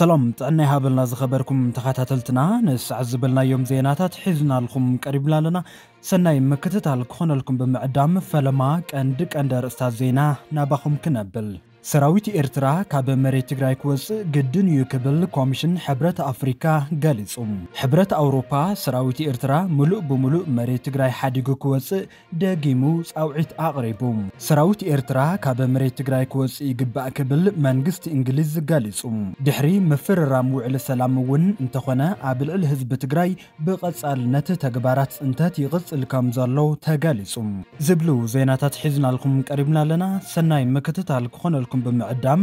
ሰላም ጥዕና ይሃበልና ዝኸበርኩም ተኸታተልትና ንሰዓት ዝበልናዮም ዜናታት ሒዝናልኩም ቀሪብና ኣለና። ሰናይ ምክትታል ክኾነልኩም ብምዕዳም ፈለማ ቀንዲ ቀንዲ ርእስታት ዜና ናባኹም ክነብል ሰራዊት ኤርትራ ካብ መሬት ትግራይ ክወፅእ ግድን እዩ ክብል ኮሚሽን ሕብረት ኣፍሪካ ገሊጹ። ሕብረት ኣውሮፓ ሰራዊት ኤርትራ ሙሉእ ብምሉእ መሬት ትግራይ ሓዲጉ ክወፅእ ደጊሙ ፃውዒት ኣቕሪቡ ሰራዊት ኤርትራ ካብ መሬት ትግራይ ክወፅእ ይግባእ ክብል መንግስቲ እንግሊዝ ገሊጹ። ድሕሪ ምፍርራም ውዕሊ ሰላም እውን እንተኾነ ኣብ ልዕሊ ህዝቢ ትግራይ ብቐጻልነት ተግባራት ፅንተት ይቕፅል ከም ዘሎ ተገሊጹ። ዝብሉ ዜናታት ሒዝናልኩም ቀሪብና ኣለና። ሰናይ ምክትታል ክኾነልኩም ልኩም ብምዕዳም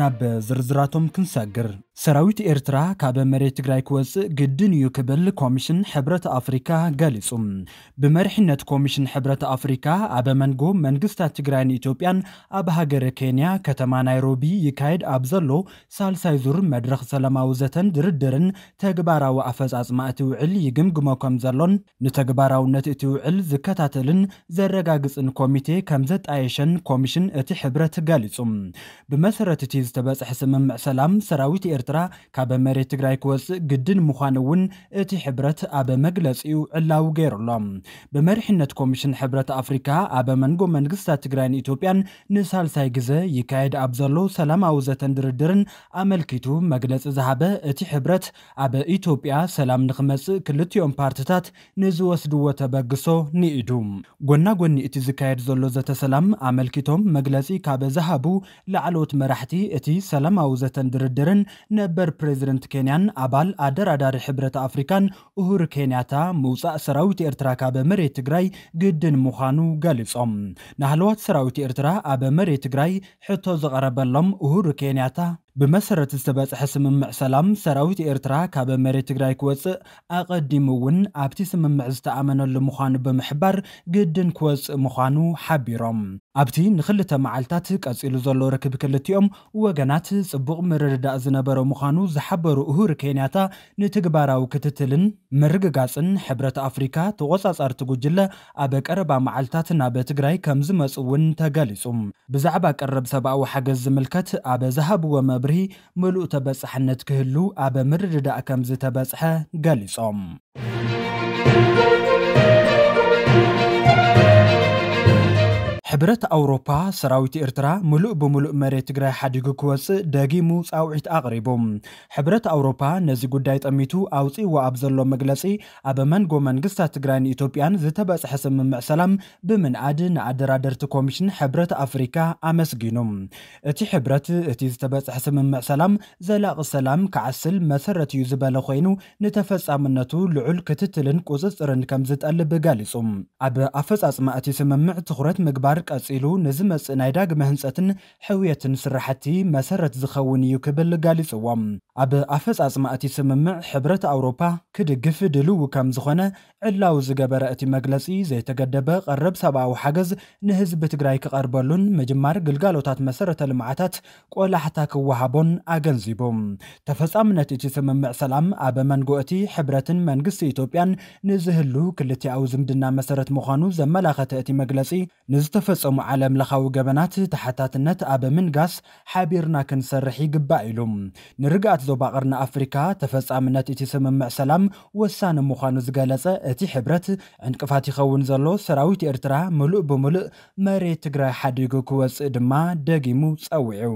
ናብ ዝርዝራቶም ክንሰግር ሰራዊት ኤርትራ ካብ መሬት ትግራይ ክወፅእ ግድን እዩ ክብል ኮሚሽን ሕብረት ኣፍሪካ ገሊጹ። ብመሪሕነት ኮሚሽን ሕብረት ኣፍሪካ ኣብ መንጎ መንግስታት ትግራይን ኢትዮጵያን ኣብ ሃገረ ኬንያ ከተማ ናይሮቢ ይካየድ ኣብ ዘሎ ሳልሳይ ዙር መድረኽ ሰላማዊ ዘተን ድርድርን ተግባራዊ ኣፈጻጽማ እቲ ውዕል ይግምግሞ ከም ዘሎን ንተግባራውነት እቲ ውዕል ዝከታተልን ዘረጋግፅን ኮሚቴ ከም ዘጣየሸን ኮሚሽን እቲ ሕብረት ገሊጹ። ብመሰረት እቲ ዝተበፅሐ ስምምዕ ሰላም ሰራዊት ኤርትራ ካብ መሬት ትግራይ ክወፅእ ግድን ምዃኑ እውን እቲ ሕብረት ኣብ መግለፂኡ ዕላው ገይሩሎ። ብመሪሕነት ኮሚሽን ሕብረት ኣፍሪካ ኣብ መንጎ መንግስታት ትግራይን ኢትዮጵያን ንሳልሳይ ግዜ ይካየድ ኣብ ዘሎ ሰላማዊ ዘተን ድርድርን ኣመልኪቱ መግለፂ ዝሃበ እቲ ሕብረት ኣብ ኢትዮጵያ ሰላም ንክመፅእ ክልቲኦም ፓርትታት ንዝወስድዎ ተበግሶ ንኢዱ። ጎና ጎኒ እቲ ዝካየድ ዘሎ ዘተ ሰላም ኣመልኪቶም መግለፂ ካብ ዝሃቡ ላዕለዎት መራሕቲ እቲ ሰላማዊ ዘተን ድርድርን ነበር። ፕሬዚደንት ኬንያን ኣባል ኣደራዳሪ ሕብረት ኣፍሪካን እሁር ኬንያታ ምውፃእ ሰራዊት ኤርትራ ካብ መሬት ትግራይ ግድን ምዃኑ ገሊፆም ናህለዋት ሰራዊት ኤርትራ ኣብ መሬት ትግራይ ሕቶ ዘቐረበሎም እሁር ኬንያታ ብመሰረት ዝተበፅሐ ስምምዕ ሰላም ሰራዊት ኤርትራ ካብ መሬት ትግራይ ክወፅእ ኣቐዲሙ እውን ኣብቲ ስምምዕ ዝተኣመነሉ ምዃኑ ብምሕባር ግድን ክወፅእ ምዃኑ ሓቢሮም ኣብቲ ንክልተ መዓልትታት ቀፂሉ ዘሎ ርክብ ክልቲኦም ወገናት ጽቡቕ ምርድዳእ ዝነበረ ምዃኑ ዝሓበሩ እሁር ኬንያታ ንትግባራዊ ክትትልን ምርግጋፅን ሕብረት ኣፍሪካ ተቆፃፀርቲ ጉጅለ ኣብ ቀረባ መዓልትታት ናብ ትግራይ ከም ዝመፁ እውን ተገሊጹ። ብዛዕባ ቀረብ ሰብኣዊ ሓገዝ ዝምልከት ኣብ ዝሃብዎ መብርሂ ምሉእ ተበፃሕነት ክህሉ ኣብ ምርድዳእ ከም ዝተበፅሐ ገሊፆም ሕብረት ኣውሮፓ ሰራዊት ኤርትራ ሙሉእ ብምሉእ መሬት ትግራይ ሓዲጉ ክወፅእ ደጊሙ ፃውዒት ኣቕሪቡ ሕብረት ኣውሮፓ ነዚ ጉዳይ ጠሚቱ ኣውፂዎ ኣብ ዘሎ መግለፂ ኣብ መንጎ መንግስታት ትግራይን ኢትዮጵያን ዝተበፅሐ ስምምዕ ሰላም ብምንኣድ ንኣደራደርቲ ኮሚሽን ሕብረት ኣፍሪካ ኣመስጊኑ እቲ ሕብረት እቲ ዝተበፅሐ ስምምዕ ሰላም ዘላቒ ሰላም ክዓስል መሰረት እዩ ዝበለ ኮይኑ ንተፈፃምነቱ ልዑል ክትትልን ቁፅፅርን ከም ዝጠልብ ገሊጹ ኣብ ኣፈፃፅማ እቲ ስምምዕ ትኩረት ምግባር ቀፂሉ ንዝመፅእ ናይ ዳግመ ህንፀትን ሕውየትን ስራሕቲ መሰረት ዝኸውን እዩ ክብል ገሊፅዎም ኣብ ኣፈፃፅማ እቲ ስምምዕ ሕብረት ኣውሮፓ ክድግፍ ድልው ከም ዝኾነ ዕላው ዝገበረ እቲ መግለፂ ዘይተገደበ ቀረብ ሰብኣዊ ሓገዝ ንህዝቢ ትግራይ ክቐርበሉን ምጅማር ግልጋሎታት መሰረተ ልምዓታት ቆላሕታ ክወሃቦን ኣገንዚቡ። ተፈፃምነት እቲ ስምምዕ ሰላም ኣብ መንጎ እቲ ሕብረትን መንግስቲ ኢትዮጵያን ንዝህሉ ክልቲኣዊ ዝምድና መሰረት ምዃኑ ዘመላኸተ እቲ መግለፂ ንዝተፈፀሙ ዓለም ለኻዊ ገበናት ተሓታትነት ኣብ ምንጋስ ሓቢርና ክንሰርሕ ይግባእ ኢሉ ንርግኣት ዞባ ቀርኒ ኣፍሪካ ተፈፃምነት እቲ ስምምዕ ሰላም ወሳኒ ምዃኑ ዝገለጸ እቲ ሕብረት ዕንቅፋት ይኸውን ዘሎ ሰራዊት ኤርትራ ምሉእ ብምሉእ መሬት ትግራይ ሓዲጉ ክወፅእ ድማ ደጊሙ ፀዊዑ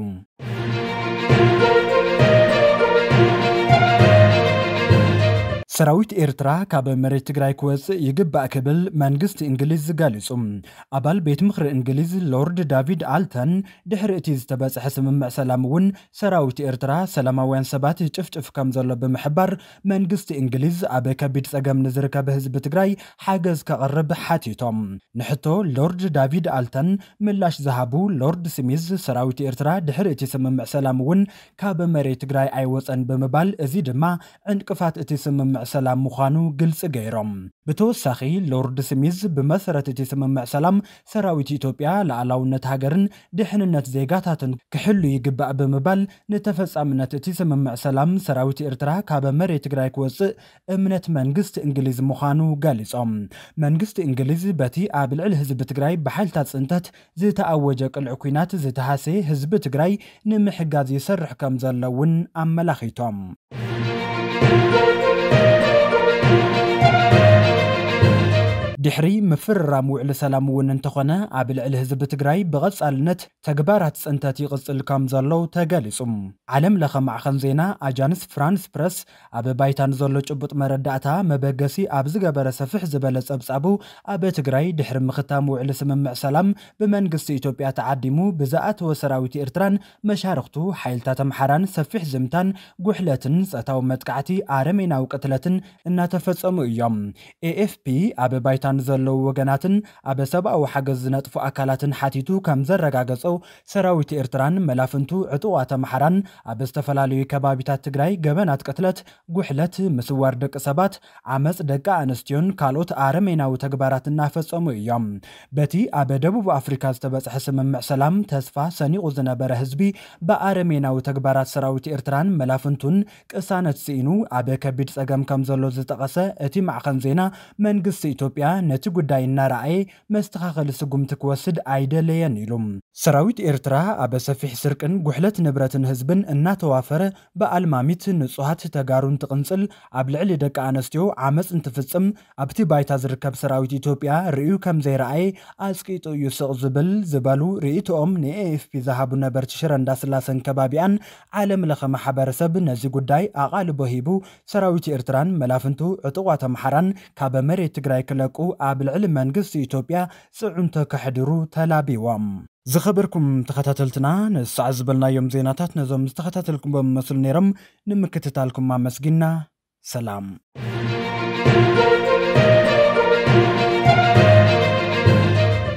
ሰራዊት ኤርትራ ካብ መሬት ትግራይ ክወፅእ ይግባእ ክብል መንግስቲ እንግሊዝ ገሊጹ። ኣባል ቤት ምክሪ እንግሊዝ ሎርድ ዳቪድ ኣልተን ድሕሪ እቲ ዝተበፅሐ ስምምዕ ሰላም እውን ሰራዊት ኤርትራ ሰላማውያን ሰባት ጭፍጭፍ ከም ዘሎ ብምሕባር መንግስቲ እንግሊዝ ኣብ ከቢድ ፀገም ንዝርከብ ህዝቢ ትግራይ ሓገዝ ከቕርብ ሓቲቶም። ንሕቶ ሎርድ ዳቪድ ኣልተን ምላሽ ዝሃቡ ሎርድ ስሚዝ ሰራዊት ኤርትራ ድሕሪ እቲ ስምምዕ ሰላም እውን ካብ መሬት ትግራይ ኣይወፀን ብምባል እዚ ድማ ዕንቅፋት እቲ ስምምዕ ሰላም ምዃኑ ግልፂ ገይሮም። ብተወሳኺ ሎርድ ስሚዝ ብመሰረት እቲ ስምምዕ ሰላም ሰራዊት ኢትዮጵያ ላዕላውነት ሃገርን ድሕንነት ዜጋታትን ክሕሉ ይግባእ ብምባል ንተፈጻምነት እቲ ስምምዕ ሰላም ሰራዊት ኤርትራ ካብ መሬት ትግራይ ክወፅእ እምነት መንግስቲ እንግሊዝ ምዃኑ ገሊፆም መንግስቲ እንግሊዝ በቲ ኣብ ልዕሊ ህዝቢ ትግራይ ብሓይልታት ፅንተት ዝተኣወጀ ቅልዕ ኩናት ዝተሃሰየ ህዝቢ ትግራይ ንምሕጋዝ ይሰርሕ ከም ዘሎ ኣመላኺቶም ድሕሪ ምፍርራም ውዕሊ ሰላም እውን እንተኾነ ኣብ ልዕሊ ህዝቢ ትግራይ ብቐጻልነት ተግባራት ፅንተት ይቕፅል ከም ዘሎ ተገሊጹ ዓለም ለኸ ማዕኸን ዜና ኣጃንስ ፍራንስ ፕረስ ኣብ ባይታ ንዘሎ ጭቡጥ መረዳእታ መበገሲ ኣብ ዝገበረ ሰፊሕ ዝበለ ጸብጻቡ ኣብ ትግራይ ድሕሪ ምኽታም ውዕሊ ስምምዕ ሰላም ብመንግስቲ ኢትዮጵያ ተዓዲሙ ብዝኣተወ ሰራዊት ኤርትራን መሻርክቱ ሓይልታት ኣምሓራን ሰፊሕ ዝምታን ጉሕለትን ጸታዊ መጥቃዕቲ ኣረሜናዊ ቅትለትን እናተፈጸሙ እዮም። ኤኤፍፒ ኣብ ባይታ ንዘለዉ ወገናትን ኣብ ሰብኣዊ ሓገዝ ዝነጥፉ ኣካላትን ሓቲቱ ከም ዘረጋገፀው ሰራዊት ኤርትራን መላፍንቱ ዕጡዋት ኣምሓራን ኣብ ዝተፈላለዩ ከባቢታት ትግራይ ገበናት ቅትለት ጉሕለት ምስዋር ደቂ ሰባት ዓመፅ ደቂ ኣንስትዮን ካልኦት ኣረሜናዊ ተግባራት እናፈጸሙ እዮም። በቲ ኣብ ደቡብ ኣፍሪካ ዝተበፅሐ ስምምዕ ሰላም ተስፋ ሰኒቑ ዝነበረ ህዝቢ ብኣረሜናዊ ተግባራት ሰራዊት ኤርትራን መላፍንቱን ቅሳነት ስኢኑ ኣብ ከቢድ ፀገም ከም ዘሎ ዝጠቐሰ እቲ ማዕኸን ዜና መንግስቲ ኢትዮጵያ ነቲ ጉዳይ እናረኣየ መስተኻኸሊ ስጉምቲ ክወስድ ኣይደለየን ኢሉ ሰራዊት ኤርትራ ኣብ ሰፊሕ ስርቅን ጉሕለት ንብረትን ህዝብን እናተዋፈረ ብኣልማሚት ንጹሃት ተጋሩን ትቕንፅል ኣብ ልዕሊ ደቂ ኣንስትዮ ዓመፅ እንትፍፅም ኣብቲ ባይታ ዝርከብ ሰራዊት ኢትዮጵያ ርእዩ ከም ዘይረኣየ ኣፅቂጡ እዩ ስቕ ዝብል ዝበሉ ርእቶኦም ንኤኤፍፒ ዝሃቡ ነበርቲ ሽረ እንዳስላሰን ከባቢኣን ዓለም ማሕበረሰብ ነዚ ጉዳይ ኣቓልቦ ሂቡ። ሰራዊት ኤርትራን መላፍንቱ ዕጡቋት ኣምሓራን ካብ መሬት ትግራይ ክለቁ ኣብ ልዕሊ መንግስቲ ኢትዮጵያ ጽዑንቶ ከሕድሩ ተላቢቦም ዝኸበርኩም ተኸታተልትና ንሳዕ ዝበልናዮም ዜናታት ነዞም ዝተኸታተልኩም በምመስሉ ነይሮም። ንምክትታልኩም ኣመስጊና ሰላም